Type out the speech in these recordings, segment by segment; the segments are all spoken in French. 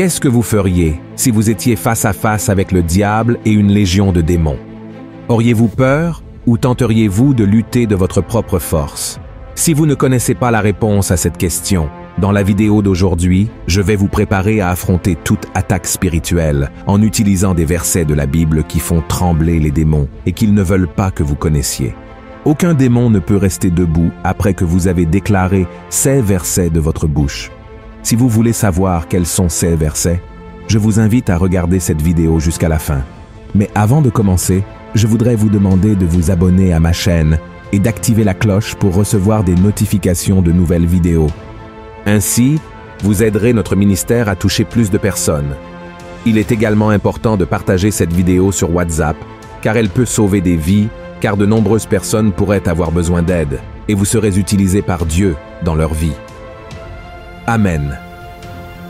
Qu'est-ce que vous feriez si vous étiez face à face avec le diable et une légion de démons? Auriez-vous peur ou tenteriez-vous de lutter de votre propre force? Si vous ne connaissez pas la réponse à cette question, dans la vidéo d'aujourd'hui, je vais vous préparer à affronter toute attaque spirituelle en utilisant des versets de la Bible qui font trembler les démons et qu'ils ne veulent pas que vous connaissiez. Aucun démon ne peut rester debout après que vous avez déclaré ces versets de votre bouche. Si vous voulez savoir quels sont ces versets, je vous invite à regarder cette vidéo jusqu'à la fin. Mais avant de commencer, je voudrais vous demander de vous abonner à ma chaîne et d'activer la cloche pour recevoir des notifications de nouvelles vidéos. Ainsi, vous aiderez notre ministère à toucher plus de personnes. Il est également important de partager cette vidéo sur WhatsApp, car elle peut sauver des vies, car de nombreuses personnes pourraient avoir besoin d'aide, et vous serez utilisés par Dieu dans leur vie. Amen.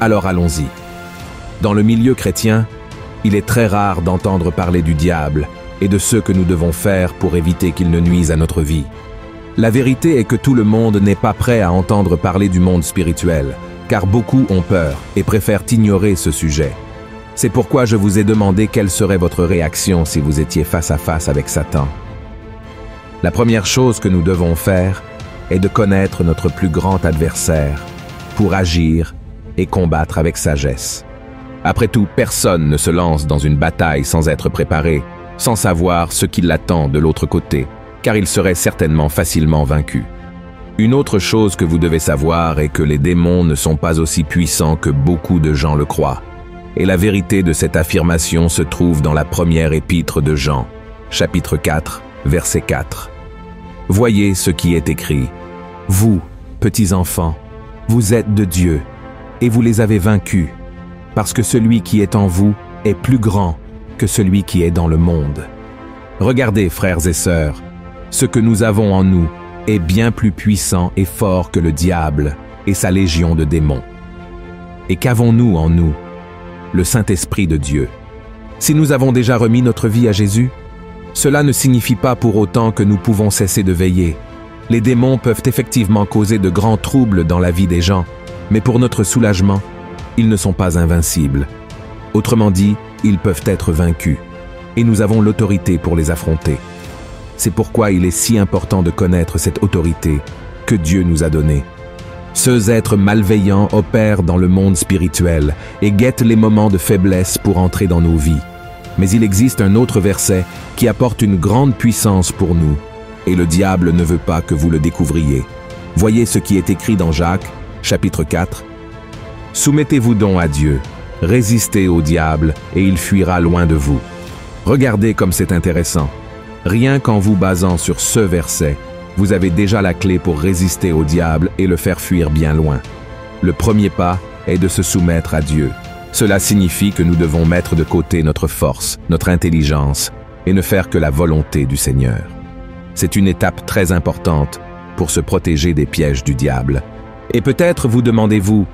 Alors allons-y. Dans le milieu chrétien, il est très rare d'entendre parler du diable, et de ce que nous devons faire pour éviter qu'il ne nuise à notre vie. La vérité est que tout le monde n'est pas prêt à entendre parler du monde spirituel, car beaucoup ont peur et préfèrent ignorer ce sujet. C'est pourquoi je vous ai demandé quelle serait votre réaction si vous étiez face à face avec Satan. La première chose que nous devons faire est de connaître notre plus grand adversaire pour agir et combattre avec sagesse. Après tout, personne ne se lance dans une bataille sans être préparé, sans savoir ce qui l'attend de l'autre côté, car il serait certainement facilement vaincu. Une autre chose que vous devez savoir est que les démons ne sont pas aussi puissants que beaucoup de gens le croient. Et la vérité de cette affirmation se trouve dans la première épître de Jean, chapitre 4, verset 4. Voyez ce qui est écrit. Vous, petits enfants, vous êtes de Dieu, et vous les avez vaincus, parce que celui qui est en vous est plus grand que celui qui est dans le monde. Regardez, frères et sœurs, ce que nous avons en nous est bien plus puissant et fort que le diable et sa légion de démons. Et qu'avons-nous en nous? Le Saint-Esprit de Dieu. Si nous avons déjà remis notre vie à Jésus, cela ne signifie pas pour autant que nous pouvons cesser de veiller. Les démons peuvent effectivement causer de grands troubles dans la vie des gens, mais pour notre soulagement, ils ne sont pas invincibles. Autrement dit, ils peuvent être vaincus, et nous avons l'autorité pour les affronter. C'est pourquoi il est si important de connaître cette autorité que Dieu nous a donnée. Ceux êtres malveillants opèrent dans le monde spirituel et guettent les moments de faiblesse pour entrer dans nos vies. Mais il existe un autre verset qui apporte une grande puissance pour nous, et le diable ne veut pas que vous le découvriez. Voyez ce qui est écrit dans Jacques, chapitre 4. Soumettez-vous donc à Dieu, résistez au diable, et il fuira loin de vous. Regardez comme c'est intéressant. Rien qu'en vous basant sur ce verset, vous avez déjà la clé pour résister au diable et le faire fuir bien loin. Le premier pas est de se soumettre à Dieu. Cela signifie que nous devons mettre de côté notre force, notre intelligence, et ne faire que la volonté du Seigneur. C'est une étape très importante pour se protéger des pièges du diable. Et peut-être vous demandez-vous,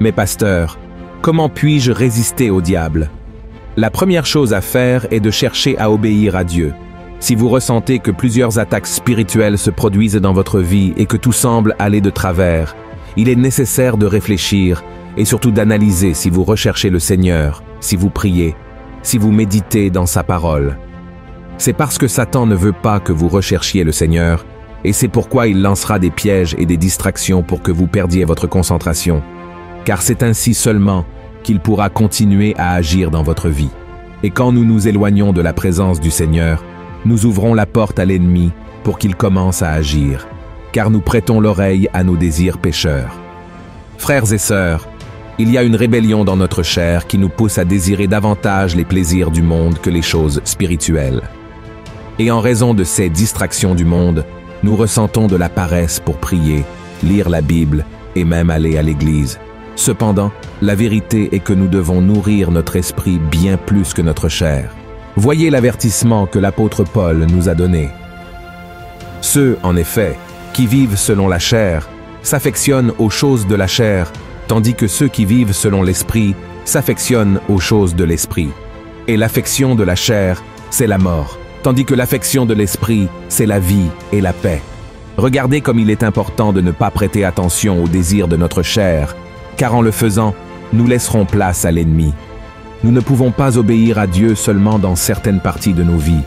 mais pasteur, comment puis-je résister au diable? La première chose à faire est de chercher à obéir à Dieu. Si vous ressentez que plusieurs attaques spirituelles se produisent dans votre vie et que tout semble aller de travers, il est nécessaire de réfléchir et surtout d'analyser si vous recherchez le Seigneur, si vous priez, si vous méditez dans sa parole. C'est parce que Satan ne veut pas que vous recherchiez le Seigneur, et c'est pourquoi il lancera des pièges et des distractions pour que vous perdiez votre concentration, car c'est ainsi seulement qu'il pourra continuer à agir dans votre vie. Et quand nous nous éloignons de la présence du Seigneur, nous ouvrons la porte à l'ennemi pour qu'il commence à agir, car nous prêtons l'oreille à nos désirs pécheurs. Frères et sœurs, il y a une rébellion dans notre chair qui nous pousse à désirer davantage les plaisirs du monde que les choses spirituelles. Et en raison de ces distractions du monde, nous ressentons de la paresse pour prier, lire la Bible et même aller à l'église. Cependant, la vérité est que nous devons nourrir notre esprit bien plus que notre chair. Voyez l'avertissement que l'apôtre Paul nous a donné. Ceux, en effet, qui vivent selon la chair, s'affectionnent aux choses de la chair, tandis que ceux qui vivent selon l'esprit s'affectionnent aux choses de l'esprit. Et l'affection de la chair, c'est la mort, tandis que l'affection de l'esprit, c'est la vie et la paix. Regardez comme il est important de ne pas prêter attention aux désirs de notre chair, car en le faisant, nous laisserons place à l'ennemi. Nous ne pouvons pas obéir à Dieu seulement dans certaines parties de nos vies.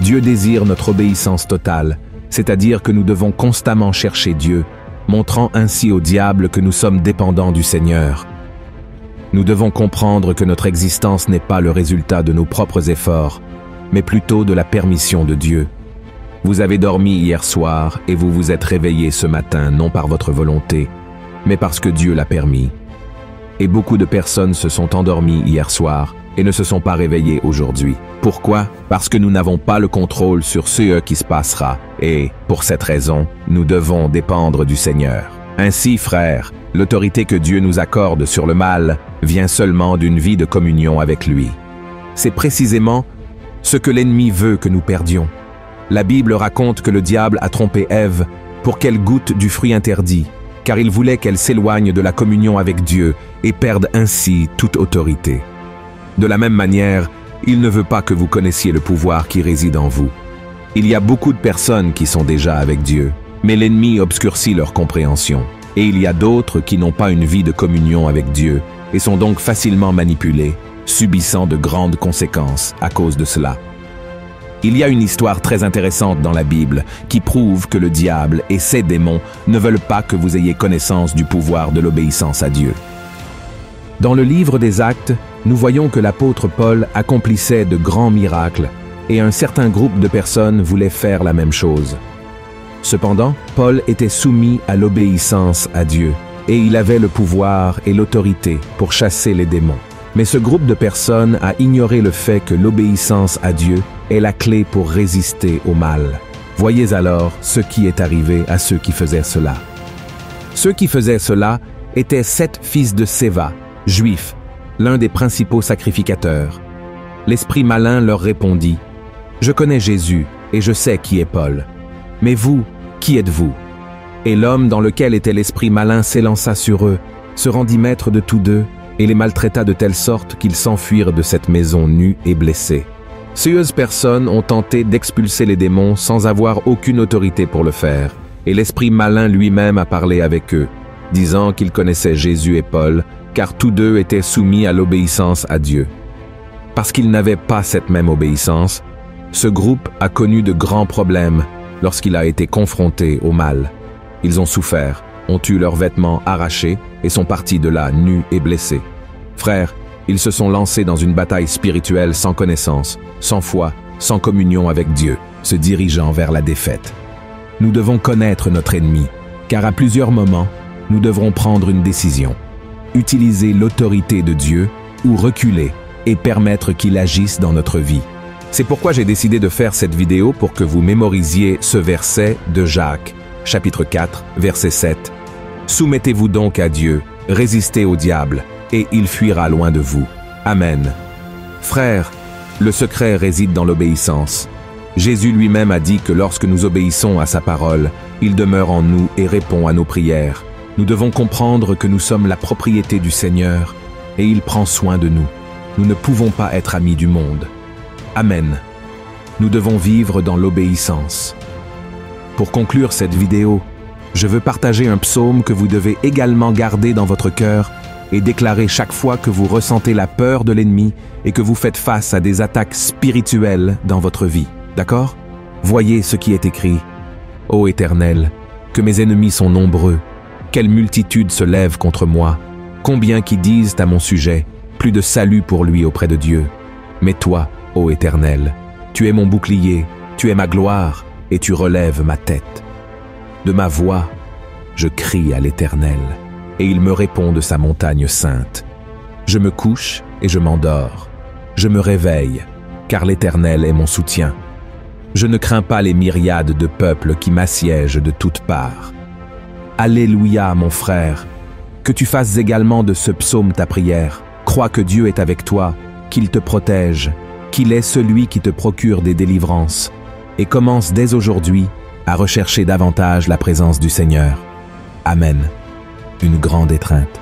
Dieu désire notre obéissance totale, c'est-à-dire que nous devons constamment chercher Dieu, montrant ainsi au diable que nous sommes dépendants du Seigneur. Nous devons comprendre que notre existence n'est pas le résultat de nos propres efforts, mais plutôt de la permission de Dieu. Vous avez dormi hier soir et vous vous êtes réveillé ce matin non par votre volonté, mais parce que Dieu l'a permis. Et beaucoup de personnes se sont endormies hier soir et ne se sont pas réveillées aujourd'hui. Pourquoi? Parce que nous n'avons pas le contrôle sur ce qui se passera, et, pour cette raison, nous devons dépendre du Seigneur. Ainsi, frères, l'autorité que Dieu nous accorde sur le mal vient seulement d'une vie de communion avec lui. C'est précisément ce que l'ennemi veut que nous perdions. La Bible raconte que le diable a trompé Ève pour qu'elle goûte du fruit interdit, car il voulait qu'elle s'éloigne de la communion avec Dieu et perde ainsi toute autorité. De la même manière, il ne veut pas que vous connaissiez le pouvoir qui réside en vous. Il y a beaucoup de personnes qui sont déjà avec Dieu, mais l'ennemi obscurcit leur compréhension. Et il y a d'autres qui n'ont pas une vie de communion avec Dieu et sont donc facilement manipulés, subissant de grandes conséquences à cause de cela. Il y a une histoire très intéressante dans la Bible qui prouve que le diable et ses démons ne veulent pas que vous ayez connaissance du pouvoir de l'obéissance à Dieu. Dans le livre des Actes, nous voyons que l'apôtre Paul accomplissait de grands miracles et un certain groupe de personnes voulait faire la même chose. Cependant, Paul était soumis à l'obéissance à Dieu et il avait le pouvoir et l'autorité pour chasser les démons. Mais ce groupe de personnes a ignoré le fait que l'obéissance à Dieu est la clé pour résister au mal. Voyez alors ce qui est arrivé à ceux qui faisaient cela. Ceux qui faisaient cela étaient sept fils de Séva, juifs, l'un des principaux sacrificateurs. L'esprit malin leur répondit, Je connais Jésus et je sais qui est Paul. Mais vous, qui êtes-vous? Et l'homme dans lequel était l'esprit malin s'élança sur eux, se rendit maître de tous deux, et les maltraita de telle sorte qu'ils s'enfuirent de cette maison nue et blessés. Ces personnes ont tenté d'expulser les démons sans avoir aucune autorité pour le faire, et l'esprit malin lui-même a parlé avec eux, disant qu'il connaissait Jésus et Paul, car tous deux étaient soumis à l'obéissance à Dieu. Parce qu'ils n'avaient pas cette même obéissance, ce groupe a connu de grands problèmes lorsqu'il a été confronté au mal. Ils ont souffert, ont eu leurs vêtements arrachés et sont partis de là nus et blessés. Frères, ils se sont lancés dans une bataille spirituelle sans connaissance, sans foi, sans communion avec Dieu, se dirigeant vers la défaite. Nous devons connaître notre ennemi, car à plusieurs moments, nous devrons prendre une décision. Utiliser l'autorité de Dieu ou reculer et permettre qu'il agisse dans notre vie. C'est pourquoi j'ai décidé de faire cette vidéo pour que vous mémorisiez ce verset de Jacques, chapitre 4, verset 7. Soumettez-vous donc à Dieu, résistez au diable, et il fuira loin de vous. Amen. Frères, le secret réside dans l'obéissance. Jésus lui-même a dit que lorsque nous obéissons à sa parole, il demeure en nous et répond à nos prières. Nous devons comprendre que nous sommes la propriété du Seigneur et il prend soin de nous. Nous ne pouvons pas être amis du monde. Amen. Nous devons vivre dans l'obéissance. Pour conclure cette vidéo, je veux partager un psaume que vous devez également garder dans votre cœur et déclarer chaque fois que vous ressentez la peur de l'ennemi et que vous faites face à des attaques spirituelles dans votre vie. D'accord? Voyez ce qui est écrit. Ô Éternel, que mes ennemis sont nombreux, quelle multitude se lève contre moi, combien qui disent à mon sujet, plus de salut pour lui auprès de Dieu. Mais toi, ô Éternel. Tu es mon bouclier, tu es ma gloire, et tu relèves ma tête. De ma voix, je crie à l'Éternel, et il me répond de sa montagne sainte. Je me couche et je m'endors. Je me réveille, car l'Éternel est mon soutien. Je ne crains pas les myriades de peuples qui m'assiègent de toutes parts. Alléluia, mon frère, que tu fasses également de ce psaume ta prière. Crois que Dieu est avec toi, qu'il te protège, qu'il est celui qui te procure des délivrances, et commence dès aujourd'hui à rechercher davantage la présence du Seigneur. Amen. Une grande étreinte.